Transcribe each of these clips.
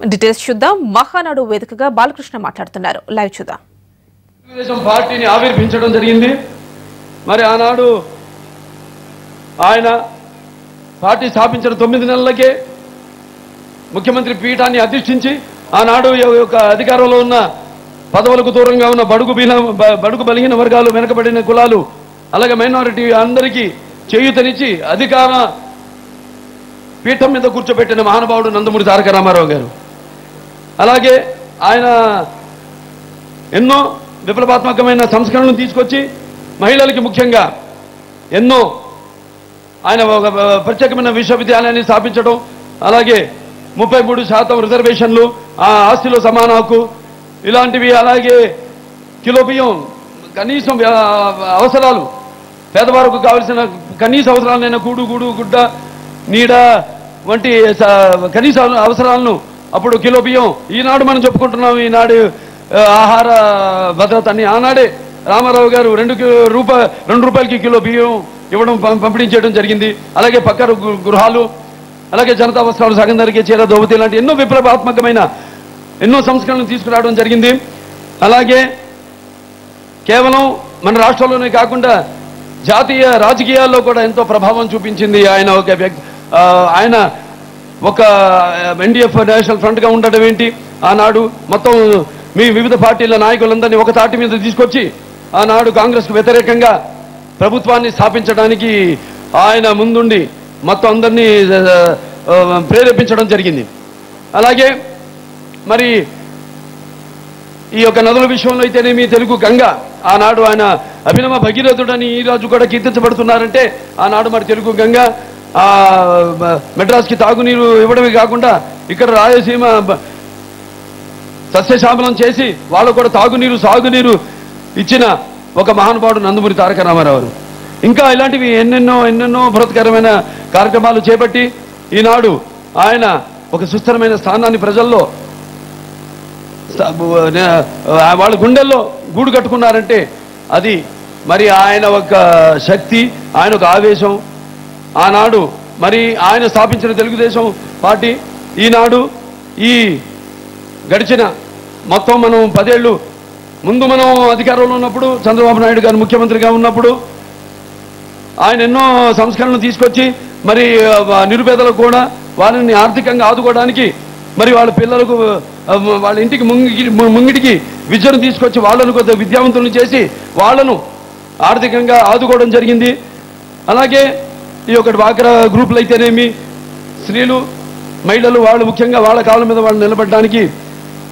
Details చూద్దాం. మహానాడు వేదికగా బాలకృష్ణ మాట్లాడుతున్నారు. లైవ్ చూద్దాం. తెలుగుదేశం పార్టీని ఆవిర్భించడం జరిగింది. మరి ఆనాడు ఆయన పార్టీ స్థాపించిన తొమ్మిది నెలలకే ముఖ్యమంత్రి పీఠాన్ని అధిష్ఠించి ఆనాడు యొక్క అధికారంలో ఉన్న పదవులకు దూరంగా ఉన్న బడుగు బీన బడుగు బలిగిన వర్గాలు వెనకబడిన కులాలు అలాగే మైనారిటీ అందరికీ చేయూతనిచ్చి అధికార పీఠం మీద కూర్చోబెట్టిన మహానుభావుడు నందమూరి తారక రామారావు గారు. అలాగే ఆయన ఎన్నో విప్లవాత్మకమైన సంస్కరణలు తీసుకొచ్చి మహిళలకి ముఖ్యంగా ఎన్నో ఆయన ఒక ప్రత్యేకమైన విశ్వవిద్యాలయాన్ని స్థాపించడం అలాగే ముప్పై మూడు శాతం రిజర్వేషన్లు ఆ ఆస్తిలో సమాన హక్కు ఇలాంటివి అలాగే కిలో బియ్యం కనీసం అవసరాలు పేదవారికి కావలసిన కనీస అవసరాలైన కూడు గూడు గుడ్డ నీడ వంటి కనీస అవసరాలను అప్పుడు కిలో బియ్యం. ఈనాడు మనం చెప్పుకుంటున్నాం ఈనాడు ఆహార భద్రత అని ఆనాడే రామారావు గారు రెండు కి- రూప రెండు రూపాయలకి కిలో బియ్యం ఇవ్వడం పంపిణీ చేయడం జరిగింది. అలాగే పక్క గృహాలు అలాగే జనతా వస్త్రాలు సగం ధరకే చీర దోవతి ఇలాంటి ఎన్నో విప్లవాత్మకమైన ఎన్నో సంస్కరణలు తీసుకురావడం జరిగింది. అలాగే కేవలం మన రాష్ట్రంలోనే కాకుండా జాతీయ రాజకీయాల్లో కూడా ఎంతో ప్రభావం చూపించింది. ఆయన ఒక వ్యక్తి ఆయన ఒక ఎన్డీఎఫ్ నేషనల్ ఫ్రంట్గా ఉండడం ఏంటి? ఆనాడు మొత్తం మీ వివిధ పార్టీల నాయకులందరినీ ఒక తాటి మీద తీసుకొచ్చి ఆనాడు కాంగ్రెస్కు వ్యతిరేకంగా ప్రభుత్వాన్ని స్థాపించడానికి ఆయన ముందుండి మొత్తం అందరినీ ప్రేరేపించడం జరిగింది. అలాగే మరి ఈ యొక్క నదుల విషయంలో అయితేనేమి తెలుగు గంగ. ఆనాడు ఆయన అభినవ భగీరథుడని ఈ రోజు కూడా కీర్తించబడుతున్నారంటే ఆనాడు మరి తెలుగు గంగ మెడ్రాస్కి తాగునీరు ఇవ్వడమే కాకుండా ఇక్కడ రాయలసీమ సస్యశామలం చేసి వాళ్ళకు కూడా తాగునీరు సాగునీరు ఇచ్చిన ఒక మహానుభావుడు నందమూరి తారక రామారావు ఇంకా ఇలాంటివి ఎన్నెన్నో ఎన్నెన్నో బృహత్కరమైన కార్యక్రమాలు చేపట్టి ఈనాడు ఆయన ఒక సుస్థిరమైన స్థానాన్ని ప్రజల్లో వాళ్ళ గుండెల్లో గూడు కట్టుకున్నారంటే అది మరి ఆయన ఒక శక్తి ఆయన ఒక ఆవేశం ఆనాడు మరి ఆయన స్థాపించిన తెలుగుదేశం పార్టీ ఈనాడు ఈ గడిచిన మొత్తం మనం పదేళ్ళు ముందు మనం అధికారంలో ఉన్నప్పుడు చంద్రబాబు నాయుడు గారు ముఖ్యమంత్రిగా ఉన్నప్పుడు ఆయన ఎన్నో సంస్కరణలు తీసుకొచ్చి మరి నిరుపేదలకు కూడా వారిని ఆర్థికంగా ఆదుకోవడానికి మరి వాళ్ళ పిల్లలకు వాళ్ళ ఇంటికి ముంగి ముంగిటికి విద్యను తీసుకొచ్చి వాళ్ళను కొంత విద్యావంతులను చేసి వాళ్ళను ఆర్థికంగా ఆదుకోవడం జరిగింది. అలాగే ఈ యొక్క డ్వాక్రా గ్రూపులు అయితేనేమి? స్త్రీలు మహిళలు వాళ్ళు ముఖ్యంగా వాళ్ళ కాళ్ళ మీద వాళ్ళు నిలబడడానికి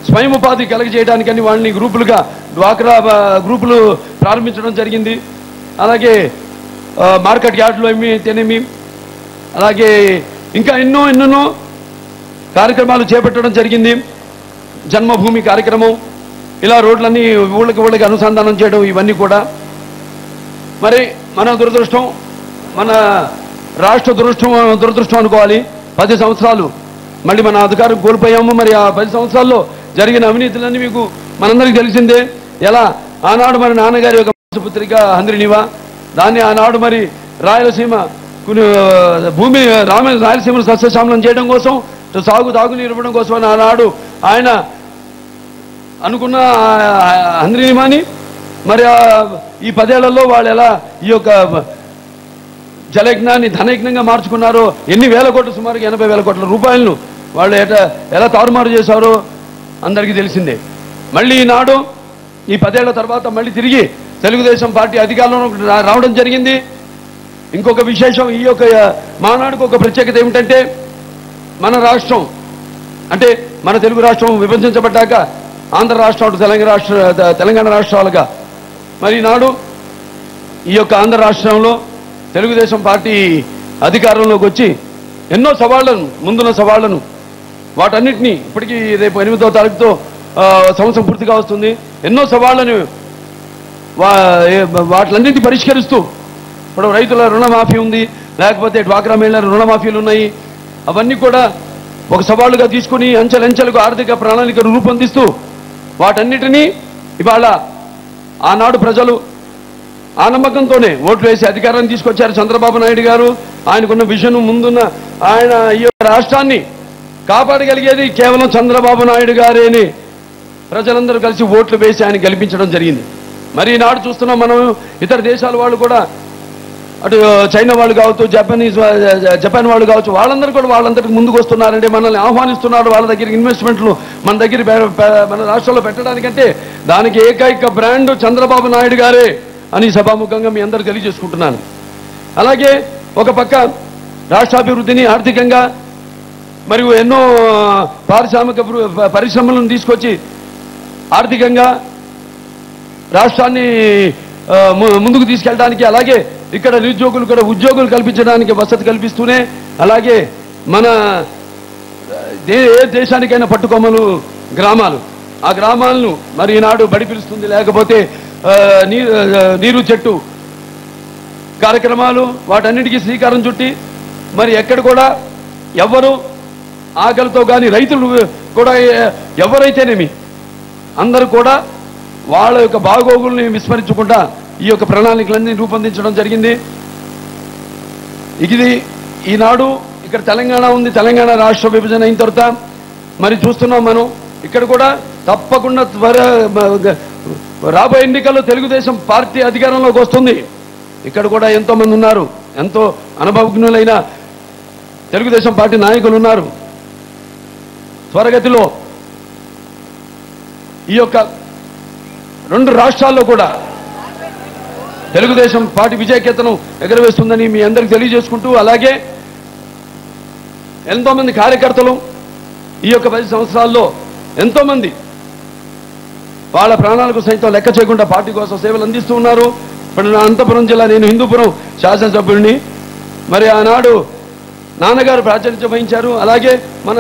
స్వయం ఉపాధి కలగజేయడానికని వాళ్ళని గ్రూపులుగా డ్వాక్రా గ్రూపులు ప్రారంభించడం జరిగింది. అలాగే మార్కెట్ యార్డ్లో ఏమి అయితేనేమి? అలాగే ఇంకా ఎన్నో ఎన్నెన్నో కార్యక్రమాలు చేపట్టడం జరిగింది. జన్మభూమి కార్యక్రమం ఇలా రోడ్లన్నీ ఊళ్ళకి ఊళ్ళకి అనుసంధానం చేయడం ఇవన్నీ కూడా. మరి మన దురదృష్టం మన రాష్ట్ర దురదృష్టం దురదృష్టం అనుకోవాలి. పది సంవత్సరాలు మళ్ళీ మన అధికారం కోల్పోయాము. మరి ఆ పది సంవత్సరాల్లో జరిగిన అవినీతులన్నీ మీకు మనందరికీ తెలిసిందే. ఎలా? ఆనాడు మరి నాన్నగారి యొక్క పుత్రిక హంద్రినివా? దాన్ని ఆనాడు మరి రాయలసీమ కొన్ని భూమి రామ రాయలసీమను సస్యశామలం చేయడం కోసం సాగు తాగునీరు ఇవ్వడం కోసం అని ఆనాడు ఆయన అనుకున్న హంద్రినిమాని మరి ఈ పదేళ్ళలో వాళ్ళు ఎలా ఈ యొక్క జలయజ్ఞాన్ని ధనయజ్ఞంగా మార్చుకున్నారో ఎన్ని వేల కోట్లు సుమారుగా ఎనభై వేల కోట్ల రూపాయలను వాళ్ళు ఎట ఎలా తారుమారు చేశారో అందరికీ తెలిసిందే. మళ్ళీ ఈనాడు ఈ పదేళ్ళ తర్వాత మళ్ళీ తిరిగి తెలుగుదేశం పార్టీ అధికారంలోకి రావడం జరిగింది. ఇంకొక విశేషం ఈ యొక్క మానాడుకు ఒక ప్రత్యేకత ఏమిటంటే మన రాష్ట్రం అంటే మన తెలుగు రాష్ట్రం విభజించబడ్డాక ఆంధ్ర రాష్ట్రం అటు తెలంగాణ రాష్ట్ర తెలంగాణ రాష్ట్రాలుగా. మరి నాడు ఈ యొక్క ఆంధ్ర రాష్ట్రంలో తెలుగుదేశం పార్టీ అధికారంలోకి వచ్చి ఎన్నో సవాళ్ళను ముందున్న సవాళ్ళను వాటన్నిటినీ ఇప్పటికీ రేపు ఎనిమిదో తారీఖుతో సంవత్సరం పూర్తిగా వస్తుంది. ఎన్నో సవాళ్ళను వాటిలన్నింటినీ పరిష్కరిస్తూ ఇప్పుడు రైతుల రుణమాఫీ ఉంది. లేకపోతే డ్వాక్రా మహిళల రుణమాఫీలు ఉన్నాయి. అవన్నీ కూడా ఒక సవాలుగా తీసుకుని అంచెలంచెలకు ఆర్థిక ప్రణాళికను రూపొందిస్తూ వాటన్నిటినీ ఇవాళ ఆనాడు ప్రజలు ఆ నమ్మకంతోనే ఓట్లు వేసి అధికారాన్ని తీసుకొచ్చారు చంద్రబాబు నాయుడు గారు. ఆయనకున్న విజన్ ముందున్న ఆయన ఈ యొక్క రాష్ట్రాన్ని కాపాడగలిగేది కేవలం చంద్రబాబు నాయుడు గారేని. ప్రజలందరూ కలిసి ఓట్లు వేసి ఆయన గెలిపించడం జరిగింది. మరి ఈనాడు చూస్తున్నాం మనం ఇతర దేశాల వాళ్ళు కూడా అటు చైనా వాళ్ళు కావచ్చు జపనీస్ జపాన్ వాళ్ళు కావచ్చు వాళ్ళందరూ కూడా వాళ్ళందరికీ ముందుకు వస్తున్నారంటే మనల్ని ఆహ్వానిస్తున్నారు వాళ్ళ దగ్గర ఇన్వెస్ట్మెంట్లు మన దగ్గర మన రాష్ట్రంలో పెట్టడానికంటే దానికి ఏకైక బ్రాండ్ చంద్రబాబు నాయుడు గారే. అని సభాముఖంగా మీ అందరూ తెలియజేసుకుంటున్నాను. అలాగే ఒక పక్క రాష్ట్రాభివృద్ధిని ఆర్థికంగా మరియు ఎన్నో పారిశ్రామిక పరిశ్రమలను తీసుకొచ్చి ఆర్థికంగా రాష్ట్రాన్ని ము- ముందుకు తీసుకెళ్ళడానికి అలాగే ఇక్కడ నిరుద్యోగులు కూడా ఉద్యోగులు కల్పించడానికి వసతి కల్పిస్తూనే అలాగే మన ఏ దేశానికైనా పట్టుకొమ్మలు గ్రామాలు. ఆ గ్రామాలను మరి ఈనాడు బడి పిలుస్తుంది లేకపోతే నీరు చెట్టు. కార్యక్రమాలు వాటన్నిటికీ శ్రీకారం చుట్టి మరి ఎక్కడ కూడా ఎవరు ఆకలితో కానీ రైతులు కూడా ఎవరైతేనేమి అందరూ కూడా వాళ్ళ యొక్క బాగోగుల్ని విస్మరించకుండా ఈ యొక్క ప్రణాళికలన్నీ రూపొందించడం జరిగింది. ఇది ఈనాడు ఇక్కడ తెలంగాణ ఉంది తెలంగాణ రాష్ట్ర విభజన అయిన తర్వాత మరి చూస్తున్నాం మనం ఇక్కడ కూడా తప్పకుండా త్వర రాబోయే ఎన్నికల్లో తెలుగుదేశం పార్టీ అధికారంలోకి వస్తుంది. ఇక్కడ కూడా ఎంతో మంది ఉన్నారు. ఎంతో అనుభవజ్ఞులైన తెలుగుదేశం పార్టీ నాయకులు ఉన్నారు. త్వరగతిలో ఈ యొక్క రెండు రాష్ట్రాల్లో కూడా తెలుగుదేశం పార్టీ విజయకేతను ఎగరవేస్తుందని మీ అందరికి తెలియజేసుకుంటూ అలాగే ఎంతో మంది కార్యకర్తలు ఈ యొక్క పది సంవత్సరాల్లో ఎంతో మంది వాళ్ళ ప్రాణాలకు సైతం లెక్క చేయకుండా పార్టీ కోసం సేవలు అందిస్తూ ఉన్నారు. ఇప్పుడు నా అనంతపురం జిల్లా నేను హిందూపురం శాసనసభ్యుడిని. మరి ఆనాడు నాన్నగారు ప్రాచుర్యం వహించారు. అలాగే మన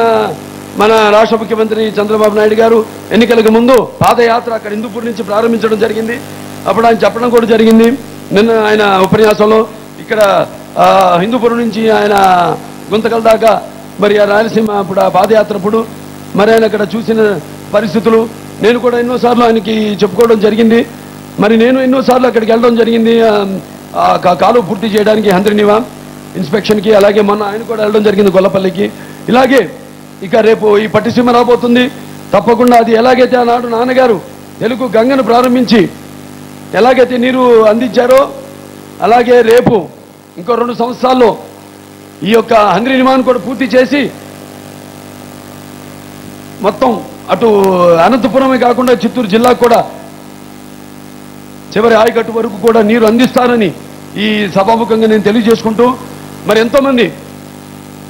మన రాష్ట్ర ముఖ్యమంత్రి చంద్రబాబు నాయుడు గారు ఎన్నికలకు ముందు పాదయాత్ర అక్కడ హిందూపూర్ నుంచి ప్రారంభించడం జరిగింది. అప్పుడు ఆయన చెప్పడం కూడా జరిగింది. నిన్న ఆయన ఉపన్యాసంలో ఇక్కడ హిందూపురం నుంచి ఆయన గుంతకల దాకా మరి ఆ రాయలసీమ అప్పుడు ఆ పాదయాత్ర అప్పుడు మరి ఆయన అక్కడ చూసిన పరిస్థితులు నేను కూడా ఎన్నోసార్లు ఆయనకి చెప్పుకోవడం జరిగింది. మరి నేను ఎన్నోసార్లు అక్కడికి వెళ్ళడం జరిగింది. కాలువ పూర్తి చేయడానికి హంద్రినివా ఇన్స్పెక్షన్కి అలాగే మొన్న ఆయన కూడా వెళ్ళడం జరిగింది గొల్లపల్లికి. ఇలాగే ఇక రేపు ఈ పట్టిసీమ రాబోతుంది. తప్పకుండా అది ఎలాగైతే ఆనాడు నాన్నగారు తెలుగు గంగను ప్రారంభించి ఎలాగైతే నీరు అందించారో అలాగే రేపు ఇంకో రెండు సంవత్సరాల్లో ఈ యొక్క హంద్రి నిర్మాణం కూడా పూర్తి చేసి మొత్తం అటు అనంతపురమే కాకుండా చిత్తూరు జిల్లాకు కూడా చివరి ఆయకట్టు వరకు కూడా నీరు అందిస్తారని ఈ సభాముఖంగా నేను తెలియజేసుకుంటూ మరి ఎంతోమంది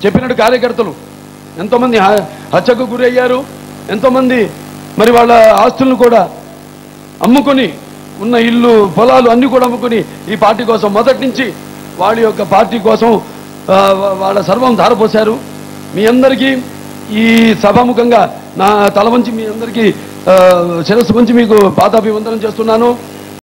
చెప్పినట్టు కార్యకర్తలు ఎంతోమంది హ- హత్యకు గురయ్యారు ఎంతోమంది మరి వాళ్ళ ఆస్తులను కూడా అమ్ముకొని ఉన్న ఇల్లు పొలాలు అన్ని కూడా అమ్ముకొని ఈ పార్టీ కోసం మొదటి నుంచి వాళ్ళ యొక్క పార్టీ కోసం వాళ్ళ సర్వం ధారపోశారు. మీ అందరికీ ఈ సభాముఖంగా నా తల వంచి మీ అందరికీ ఆ, శిరస్సు వంచి మీకు పాతాభివందనం చేస్తున్నాను.